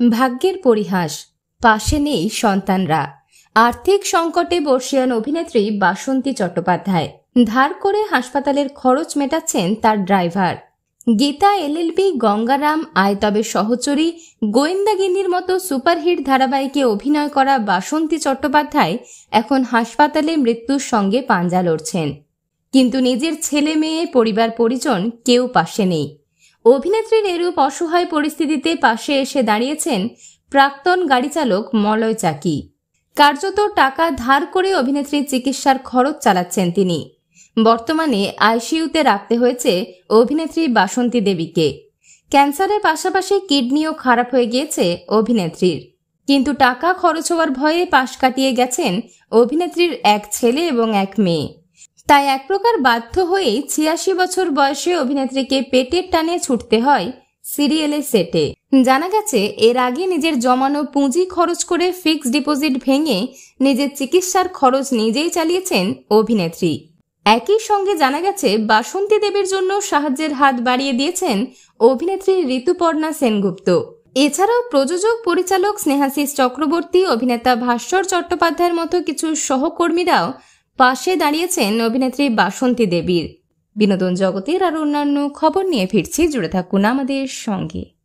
ভাগ্যের পরিহাস, পাশে নেই সন্তানরা। আর্থিক সংকটে বর্ষিয়ান অভিনেত্রী বাসন্তী চট্টোপাধ্যায় ধার করে হাসপাতালের খরচ মেটাচ্ছেন তার ড্রাইভার। গীতা এলএলবি, গঙ্গারাম, আয়তবে সহচরী, গোয়েন্দাগিন্নির মতো সুপারহিট ধারাবাহিকে অভিনয় করা বাসন্তী চট্টোপাধ্যায় এখন হাসপাতালে মৃত্যুর সঙ্গে পাঞ্জা লড়ছেন। কিন্তু নিজের ছেলে মেয়ে পরিবার পরিজন কেউ পাশে নেই। অভিনেত্রীর এরূপ অসহায় পরিস্থিতিতে পাশে এসে দাঁড়িয়েছেন প্রাক্তন গাড়ি চালক মলয় চাকি। কার্যত টাকা ধার করে অভিনেত্রীর চিকিৎসার খরচ চালাচ্ছেন তিনি। বর্তমানে আইসিইউতে রাখতে হয়েছে অভিনেত্রী বাসন্তী দেবীকে। ক্যান্সারের পাশাপাশি কিডনিও খারাপ হয়ে গিয়েছে অভিনেত্রীর। কিন্তু টাকা খরচ হওয়ার ভয়ে পাশ কাটিয়ে গেছেন অভিনেত্রীর এক ছেলে এবং এক মেয়ে। তাই এক প্রকার বাধ্য হয়েই ছিয়াশি বছর বয়সে অভিনেত্রীকে পেটের টানে ছুটতে হয় সিরিয়ালের সেটে। জানা গেছে, এর আগে নিজের জমানো পুঁজি খরচ করে ফিক্সড ডিপোজিট ভেঙে নিজের চিকিৎসার খরচ নিজেই চালিয়েছেন অভিনেত্রী। একই সঙ্গে জানা গেছে, বাসন্তী দেবীর জন্য সাহায্যের হাত বাড়িয়ে দিয়েছেন অভিনেত্রী ঋতুপর্ণা সেনগুপ্ত। এছাড়াও প্রযোজক, পরিচালক স্নেহাশিস চক্রবর্তী, অভিনেতা ভাস্বর চট্টোপাধ্যায়ের মতো কিছু সহকর্মীরাও পাশে দাঁড়িয়েছেন অভিনেত্রী বাসন্তী দেবীর। বিনোদন জগতের আর অন্যান্য খবর নিয়ে ফিরছি। জুড়ে থাকুন আমাদের সঙ্গে।